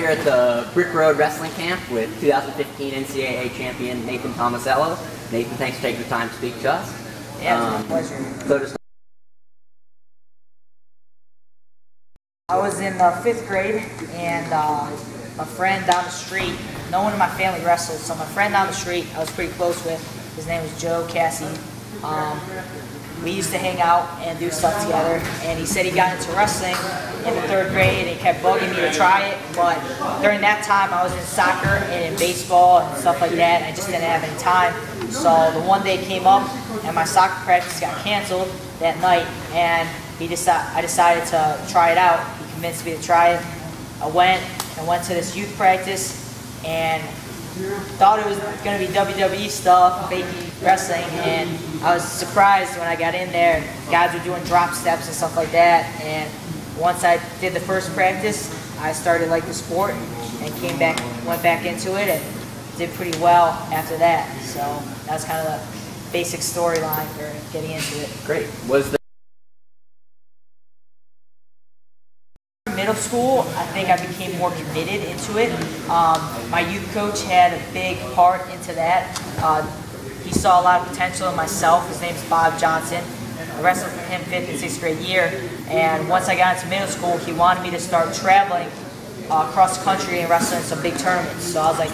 Here at the Brick Road Wrestling Camp with 2015 NCAA champion Nathan Tomasello. Nathan, thanks for taking the time to speak to us. Yeah, my pleasure. So I was in uh, fifth grade, and uh, my friend down the street, no one in my family wrestled, so my friend down the street I was pretty close with, his name was Joe Cassie. Um, we used to hang out and do stuff together, and he said he got into wrestling in the third grade and he kept bugging me to try it, but during that time I was in soccer and in baseball and stuff like that, I just didn't have any time. So the one day came up, and my soccer practice got canceled that night, and he decided, I decided to try it out. He convinced me to try it. I went and went to this youth practice, and thought it was going to be WWE stuff, fake wrestling, and I was surprised when I got in there. Guys were doing drop steps and stuff like that, and once I did the first practice, I started like the sport and came back, went back into it, and did pretty well after that. So that was kind of the basic storyline for getting into it. great. Was school, I think I became more committed into it. Um, my youth coach had a big part into that. Uh, he saw a lot of potential in myself. His name's Bob Johnson. I wrestled for him fifth and sixth grade year, and once I got into middle school, he wanted me to start traveling uh, across the country and wrestling in some big tournaments. So I was like,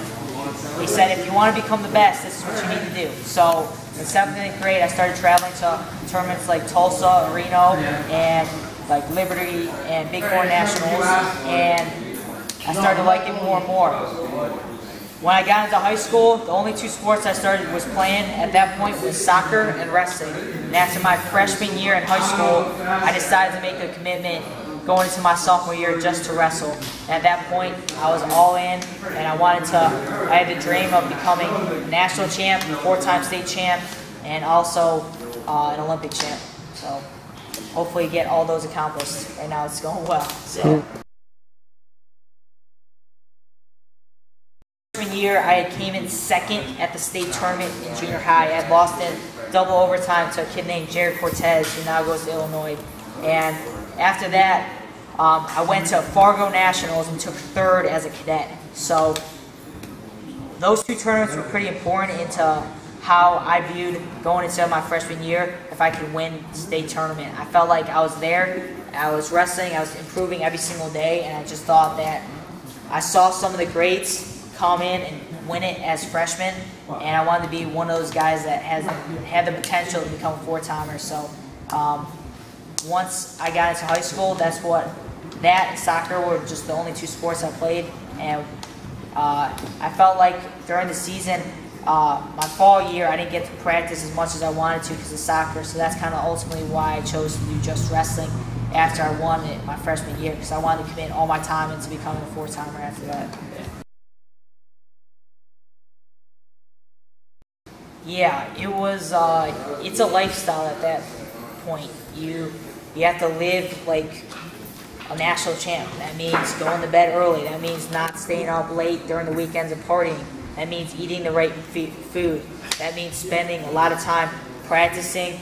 he said, if you want to become the best, this is what you need to do. So in seventh and eighth grade, I started traveling to tournaments like Tulsa, Reno, and like Liberty and Big Four Nationals, and I started liking it more and more. When I got into high school, the only two sports I started was playing at that point was soccer and wrestling. And after my freshman year in high school, I decided to make a commitment going into my sophomore year just to wrestle. And at that point, I was all in, and I wanted to. I had the dream of becoming national champ, four-time state champ, and also uh, an Olympic champ. So hopefully, get all those accomplished. Right now, it's going well. So. freshman year, I came in second at the state tournament in junior high. Lost in double overtime to a kid named Jared Cortez, who now goes to Illinois. And after that, um, I went to Fargo Nationals and took third as a cadet. So those two tournaments were pretty important into how I viewed going into my freshman year if I could win state tournament. I felt like I was there, I was wrestling, I was improving every single day, and I just thought that I saw some of the greats come in and win it as freshmen, and I wanted to be one of those guys that has had the potential to become a four-timer. So um, once I got into high school, that's what that and soccer were just the only two sports I played, and uh, I felt like during the season, uh, my fall year, I didn't get to practice as much as I wanted to because of soccer. So that's kind of ultimately why I chose to do just wrestling after I won it my freshman year because I wanted to commit all my time into becoming a four-timer after that. Yeah, it was. Uh, it's a lifestyle at that point. You you have to live like a national champ. That means going to bed early. That means not staying up late during the weekends and partying. That means eating the right food. That means spending a lot of time practicing,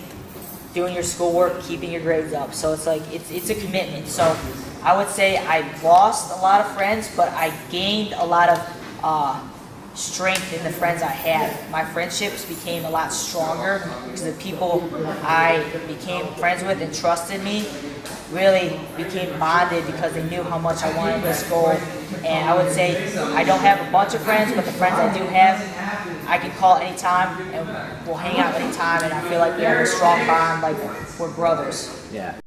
doing your schoolwork, keeping your grades up. So it's like it's it's a commitment. So I would say I lost a lot of friends, but I gained a lot of. Uh, strength in the friends I had. My friendships became a lot stronger because the people I became friends with and trusted me really became bonded because they knew how much I wanted this goal. And I would say I don't have a bunch of friends, but the friends I do have, I can call anytime and we'll hang out anytime. And I feel like we have a strong bond, like we're brothers. yeah.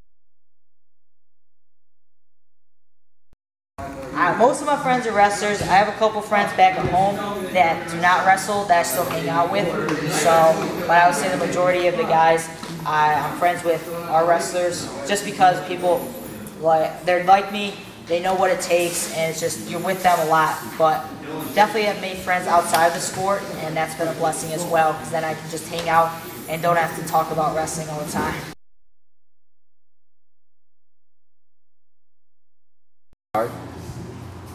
I, most of my friends are wrestlers. I have a couple friends back at home that do not wrestle that I still hang out with. So, but I would say the majority of the guys I, I'm friends with are wrestlers, just because people like they're like me. They know what it takes, and it's just you're with them a lot. But definitely have made friends outside the sport, and that's been a blessing as well. Because then I can just hang out and don't have to talk about wrestling all the time.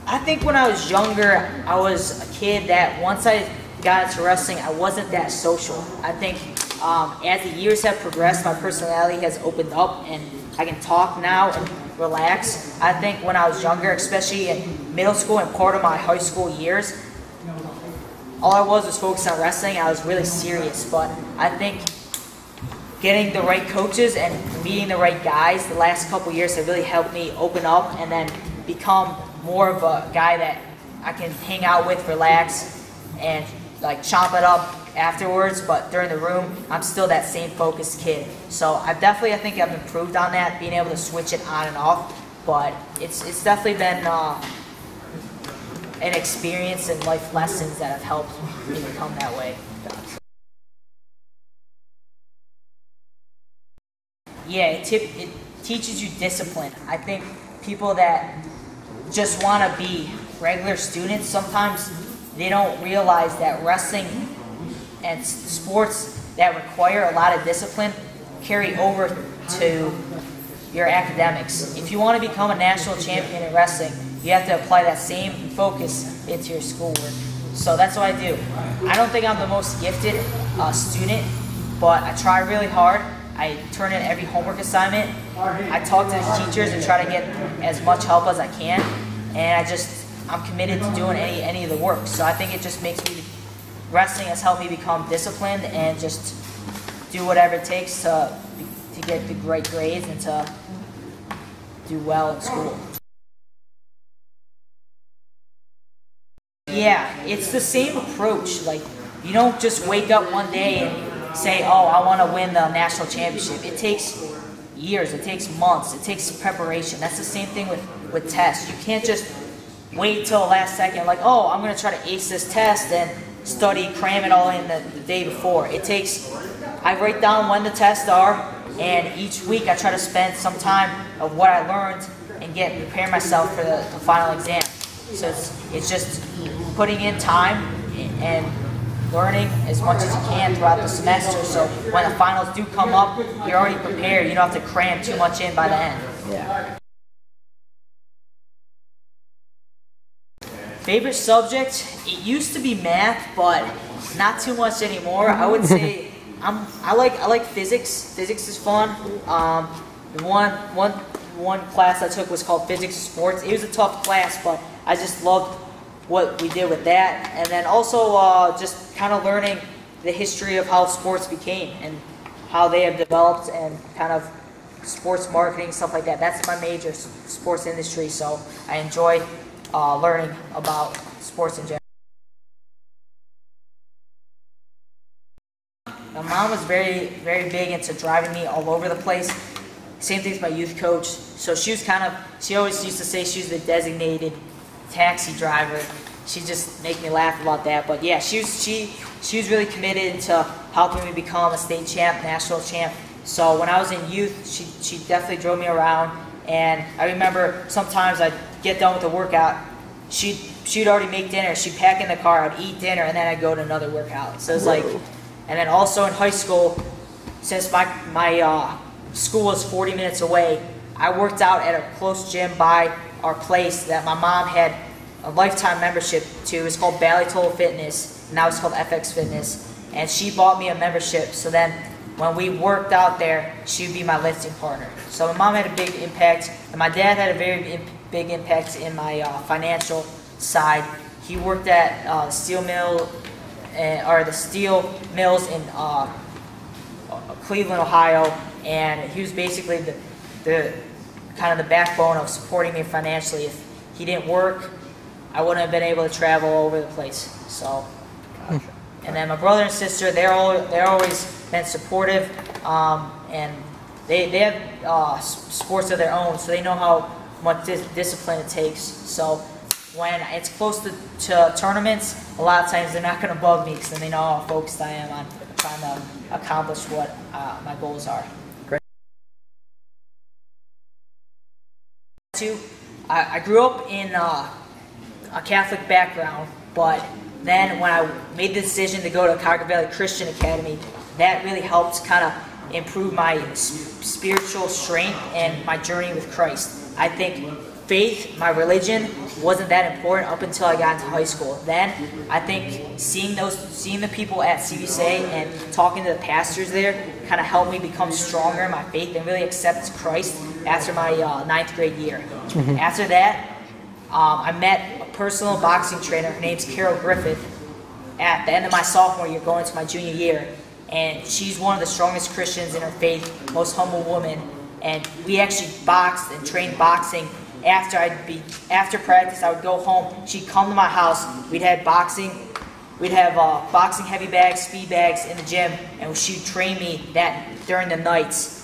I think when I was younger, I was a kid that once I got into wrestling, I wasn't that social. I think um, as the years have progressed, my personality has opened up and I can talk now and relax. I think when I was younger, especially in middle school and part of my high school years, all I was was focused on wrestling. I was really serious, but I think getting the right coaches and meeting the right guys the last couple years have really helped me open up and then become more of a guy that I can hang out with, relax, and like chop it up afterwards. But during the room, I'm still that same focused kid. So I definitely, I think I've improved on that, being able to switch it on and off. But it's it's definitely been uh, an experience and life lessons that have helped me become that way. Yeah, it, it teaches you discipline. I think people that just want to be regular students, sometimes they don't realize that wrestling and sports that require a lot of discipline carry over to your academics. If you want to become a national champion in wrestling, you have to apply that same focus into your schoolwork. So that's what I do. I don't think I'm the most gifted uh, student, but I try really hard. I turn in every homework assignment. I talk to the teachers and try to get as much help as I can. And I just, I'm committed to doing any, any of the work. So I think it just makes me, wrestling has helped me become disciplined and just do whatever it takes to, to get the great grades and to do well in school. Yeah, it's the same approach. Like, you don't just wake up one day and say, oh, I want to win the national championship. It takes years, it takes months, it takes preparation. That's the same thing with, with tests. You can't just wait till the last second, like, oh, I'm going to try to ace this test and study, cram it all in the, the day before. It takes, I write down when the tests are, and each week I try to spend some time of what I learned and get prepare myself for the, the final exam. So it's, it's just putting in time and learning as much as you can throughout the semester. So when the finals do come up, you're already prepared. You don't have to cram too much in by the end. Yeah. Favorite subject? It used to be math, but not too much anymore. I would say I'm, I like I like physics. Physics is fun. Um, one one one class I took was called physics sports. It was a tough class, but I just loved what we did with that. And then also uh, just kind of learning the history of how sports became and how they have developed and kind of sports marketing stuff like that. That's my major, sports industry. So I enjoy uh, learning about sports in general. My mom was very, very big into driving me all over the place. Same thing with my youth coach. So she was kind of, she always used to say she was the designated taxi driver. She just make me laugh about that. But yeah, she was, she, she was really committed to helping me become a state champ, national champ. So when I was in youth, she, she definitely drove me around. And I remember sometimes I'd get done with the workout. She'd, she'd already make dinner. She'd pack in the car. I'd eat dinner, and then I'd go to another workout. So it's like, and then also in high school, since my, my uh, school was 40 minutes away, I worked out at a close gym by our place that my mom had a lifetime membership to. It's called Bally Total Fitness. Now it's called FX Fitness. And she bought me a membership. So then when we worked out there, she would be my lifting partner. So my mom had a big impact, and my dad had a very big impact in my uh, financial side. He worked at uh, steel mill, uh, or the steel mills in uh, Cleveland, Ohio, and he was basically the, the kind of the backbone of supporting me financially. If he didn't work, I wouldn't have been able to travel all over the place. So, and then my brother and sister, they're all they're always been supportive, um, and they they have uh, sports of their own, so they know how much dis discipline it takes. So when it's close to, to tournaments, a lot of times they're not going to bug me because they know how focused I am on trying to accomplish what uh, my goals are. Great. I, I grew up in uh, a Catholic background, but then when I made the decision to go to Cuyahoga Valley Christian Academy, that really helped kind of improve my spiritual strength and my journey with Christ. I think faith, my religion, wasn't that important up until I got into high school. Then I think seeing those, seeing the people at CVCA and talking to the pastors there kind of helped me become stronger in my faith and really accept Christ after my uh, ninth grade year. After that, um, I met a personal boxing trainer. Her name's Carol Griffith. At the end of my sophomore year, going into my junior year, and she's one of the strongest Christians in her faith, most humble woman. And we actually boxed and trained boxing after I'd be after practice. I would go home. She'd come to my house. We'd have boxing. We'd have uh, boxing heavy bags, speed bags in the gym, and she'd train me that during the nights.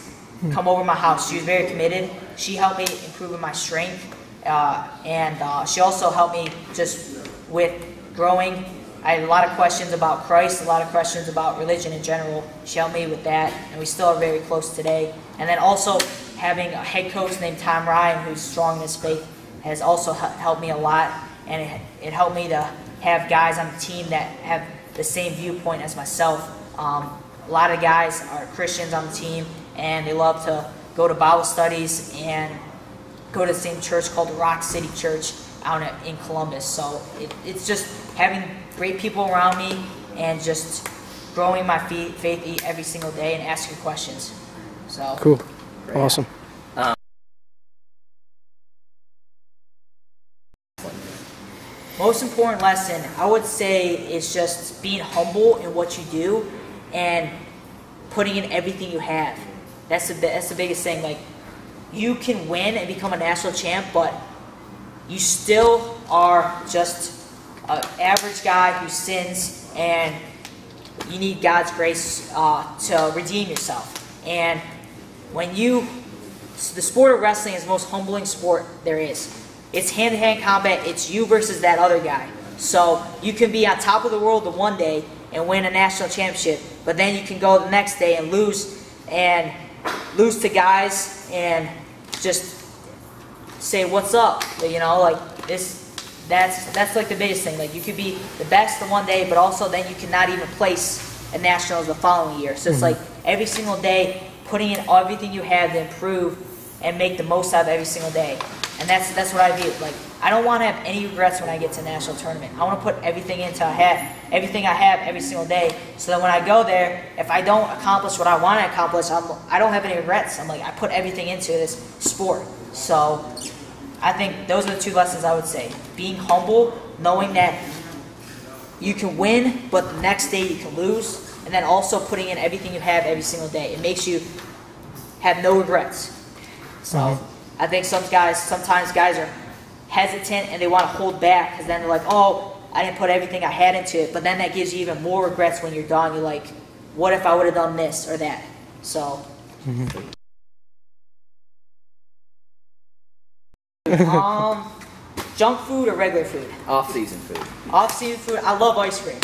Come over to my house. She was very committed. She helped me improve my strength, uh, and uh, she also helped me just with growing. I had a lot of questions about Christ, a lot of questions about religion in general. She helped me with that, and we still are very close today. And then also having a head coach named Tom Ryan, who's strong in his faith, has also helped me a lot, and it, it helped me to have guys on the team that have the same viewpoint as myself. Um, a lot of guys are Christians on the team, and they love to go to Bible studies and go to the same church called the Rock City Church out in- Columbus. So it, it's just having great people around me and just growing my faith e- every single day and asking questions. So Cool. Awesome. most important lesson I would say is just being humble in what you do and putting in everything you have. That's the that's the biggest thing. Like you can win and become a national champ, but you still are just an average guy who sins, and you need God's grace uh, to redeem yourself. And when you, the sport of wrestling is the most humbling sport there is. It's hand-to-hand combat. It's you versus that other guy. So you can be on top of the world the one day and win a national championship, but then you can go the next day and lose and lose to guys and just say what's up? You know like this that's that's like the biggest thing. Like you could be the best the one day but also then you cannot even place at nationals the following year. So it's mm-hmm. like every single day putting in everything you have to improve and make the most out of every single day. And that's that's what i view like i don't want to have any regrets when i get to national tournament i want to put everything into i have everything i have every single day so that when i go there if i don't accomplish what i want to accomplish I'm, i don't have any regrets i'm like i put everything into this sport so I think those are the two lessons I would say. Being humble, knowing that you can win, but the next day you can lose, and then also putting in everything you have every single day. It makes you have no regrets. So I think some guys, sometimes guys are hesitant and they want to hold back because then they're like, oh, I didn't put everything I had into it. But then that gives you even more regrets when you're done. You're like, what if I would have done this or that? So. um, junk food or regular food? Off-season food. Off-season food, I love ice cream.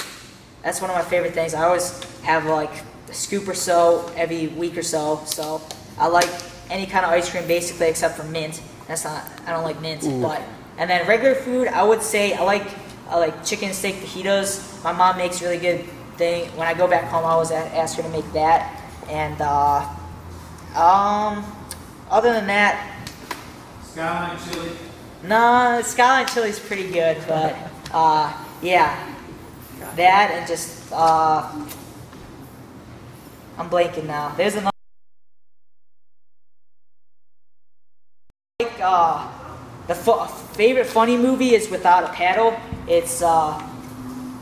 That's one of my favorite things. I always have like a scoop or so every week or so. So I like any kind of ice cream basically except for mint. That's not. I don't like mint. But and then regular food, I would say I like I like chicken steak fajitas. My mom makes really good thing. When I go back home, I always ask her to make that. And uh, um, other than that, Skyline chili. no, Skyline chili is pretty good, but uh, yeah, that and just uh, I'm blanking now. There's another uh, the favorite funny movie is Without a Paddle. It's uh,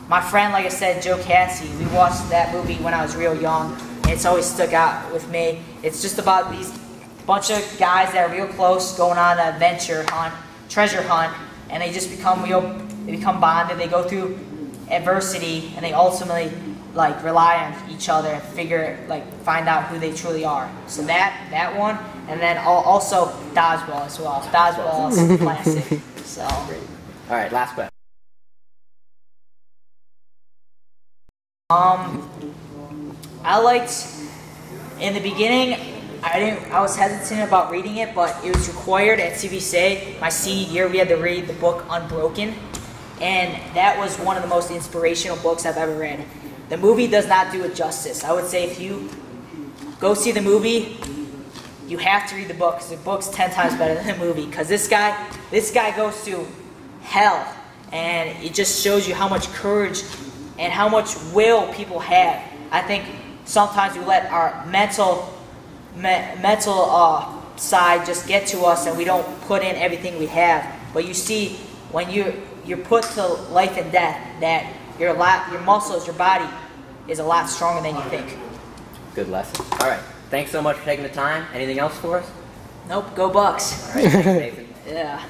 my friend, like I said, Joe Cassie. We watched that movie when I was real young, and it's always stuck out with me. It's just about these bunch of guys that are real close going on an adventure hunt, treasure hunt, and they just become real. They become bonded. They go through adversity, and they ultimately like rely on each other and figure like find out who they truly are. So that that one, and then also dodgeball as well. Dodgeball is classic. So. All right, last question. Um, I liked in the beginning. I didn't. I was hesitant about reading it, but it was required at CVCA. My senior year, we had to read the book Unbroken, and that was one of the most inspirational books I've ever read. The movie does not do it justice. I would say if you go see the movie, you have to read the book because the book's ten times better than the movie. Because this guy, this guy goes through hell, and it just shows you how much courage and how much will people have. I think sometimes we let our mental me- mental uh, side just get to us and we don't put in everything we have. But you see, when you you're put to life and death, that your lot, your muscles, your body is a lot stronger than you think. Good lesson. All right. Thanks so much for taking the time. Anything else for us? Nope, go Bucks. All right. Thanks, Nathan. Yeah.